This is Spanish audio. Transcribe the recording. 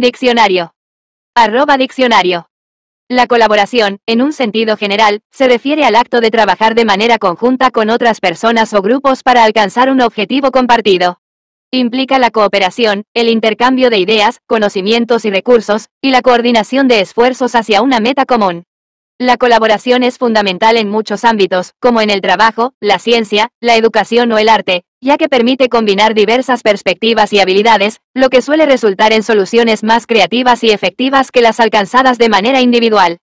Diccionario. Arroba diccionario. La colaboración, en un sentido general, se refiere al acto de trabajar de manera conjunta con otras personas o grupos para alcanzar un objetivo compartido. Implica la cooperación, el intercambio de ideas, conocimientos y recursos, y la coordinación de esfuerzos hacia una meta común. La colaboración es fundamental en muchos ámbitos, como en el trabajo, la ciencia, la educación o el arte, ya que permite combinar diversas perspectivas y habilidades, lo que suele resultar en soluciones más creativas y efectivas que las alcanzadas de manera individual.